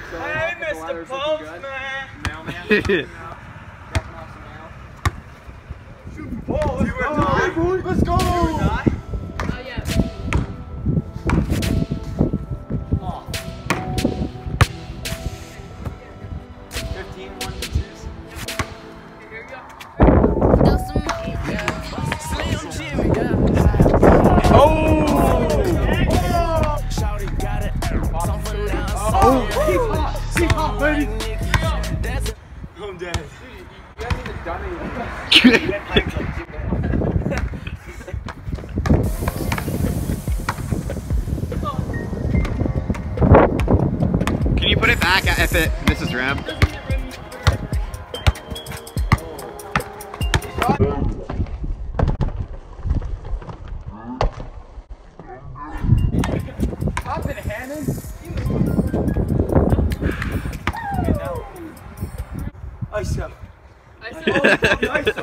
Hey, Mr. Postman. Mailman. Oh, let's go. Oh, keep hot. Keep hot, baby. I'm dead. Can you put it back if it misses rim? ISO.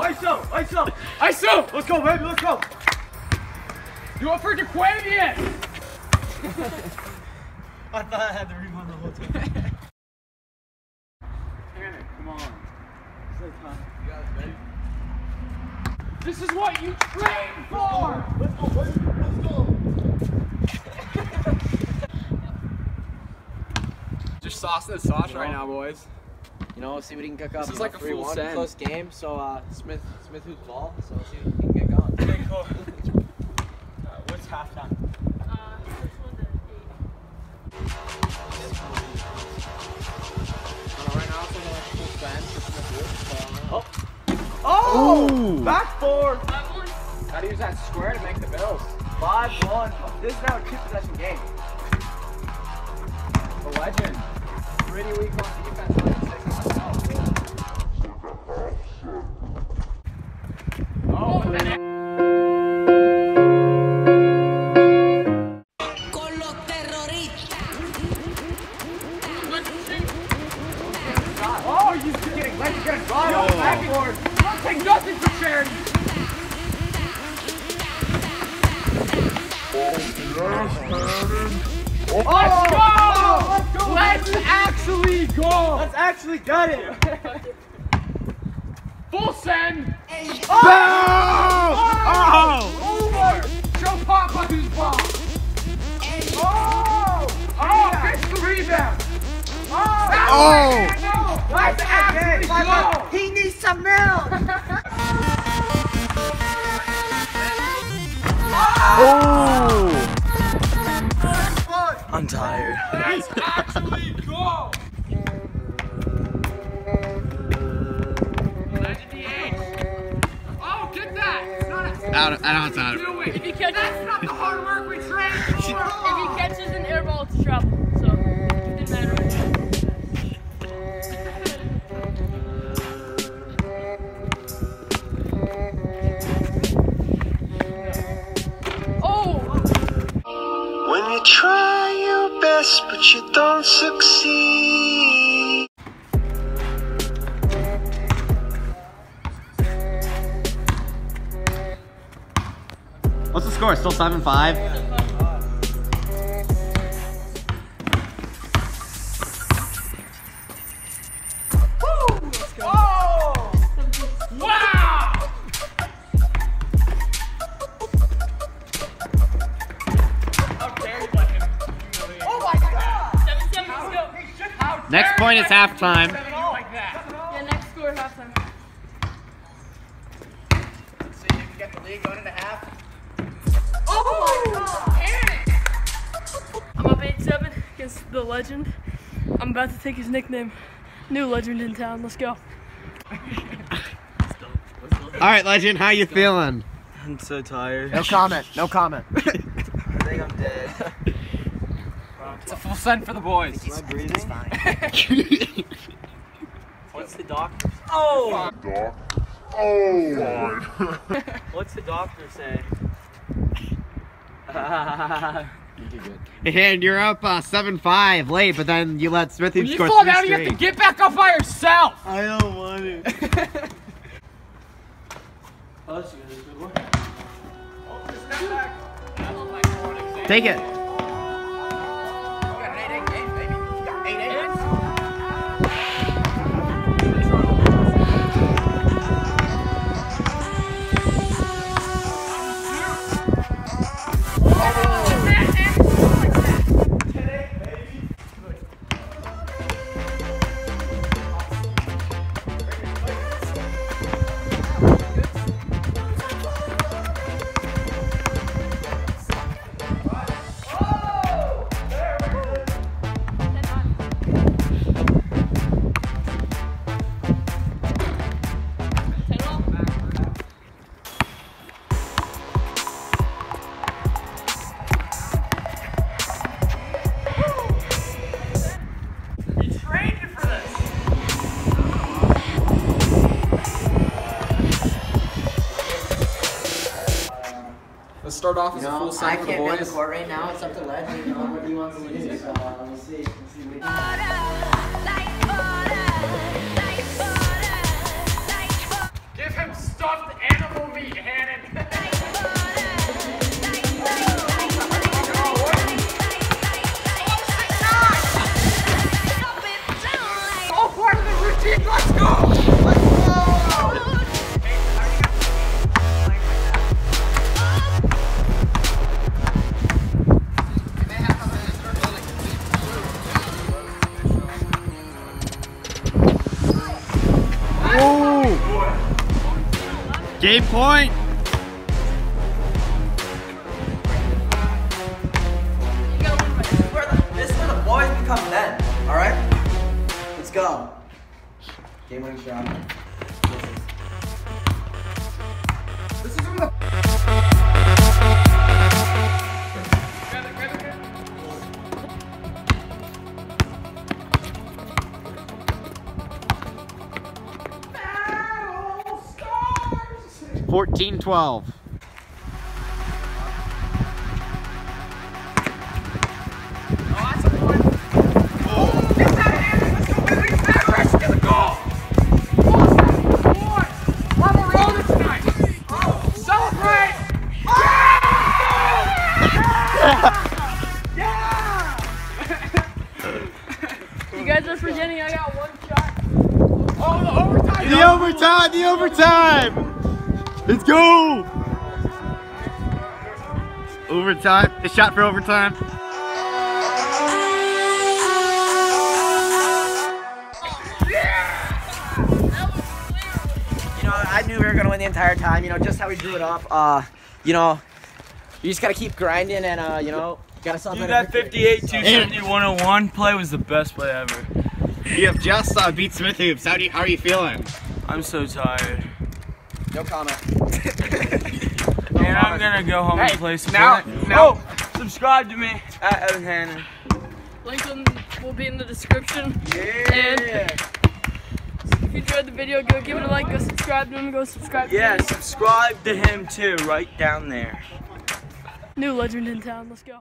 ISO, ISO. ISO. Let's go, baby. Let's go. You up for Jaquavian? I thought I had to rebound the whole time. Hannan, come on. This is what you train for! Let's go, baby. Let's go. Just saucing the sauce right now, boys. You know, see what he can cook up. This is like know, a full 3-1, send. close game. So uh, Smith, Smith who's ball. So let's see what he can get going. Okay, cool. Uh, what's halftime? uh, this one's at eight. Uh, right now it's looking like a full send for Smith Hoops. So, Oh! Backboard! Five one. gotta use that square to make the bills. 5-1. This is now a two possession game. The legend. Pretty weak on defense. For charity. Oh, Let's go! Let's actually go! Let's actually get it. Full send! Oh! Oh. Over! Show Papa who's ball! Oh! Oh, fix the rebound! Oh! Oh! Let's actually go! Oh. He needs some milk. I'm tired. Let's actually go! Imagine the. Oh, get that! It's not a Out, out, it's out. do. If he catches, That's not the hard work we trained for! if he catches an air ball, it's trouble. So best but you don't succeed. What's the score? Still 7-5? Next point is halftime. Like that. Yeah, next score halftime. See if you can get the lead going into half. Oh I'm up 8-7 against the legend. I'm about to take his nickname. New legend in town. Let's go. All right, legend, how you feeling? I'm so tired. No comment. No comment. I think I'm dead. It's a full send for the boys. Am I breathing? What's the doctor? Oh! What's the doctor say? and you're up uh, 7-5 late, but then you let Smithy When you score fall three down, you have to get back up by yourself. I don't want it. oh, that's a good one. Take it. Start off as You a full know, set I for the can't be on the court right now. It's up to Legend. You know what he wants to do. So uh, we'll see. We'll see Game point. This is where the boys become men. All right. Let's go. Game winning shot. Fourteen twelve. You guys are forgetting I got one shot. Oh, the overtime! The overtime. The overtime. Let's go. Overtime. A shot for overtime. You know, I knew we were gonna win the entire time. You know, just how we drew it up. Uh, you know, you just gotta keep grinding and uh, you know, gotta celebrate. Dude, that every- 58 270 101 play was the best play ever. You have just uh, beat Smith Hoops. How do you, how are you feeling? I'm so tired. No comment. And I'm gonna go home and play some now- Fortnite. now- Oh, subscribe to me at Evan Hannan. Link in, will be in the description. And if you enjoyed the video, go give it a like, go subscribe to him, go subscribe to Yeah, subscribe to him too, right down there. New legend in town. Let's go.